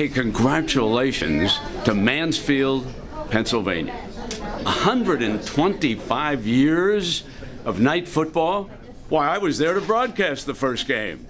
Hey, congratulations to Mansfield, Pennsylvania. 125 years of night football? Why, I was there to broadcast the first game.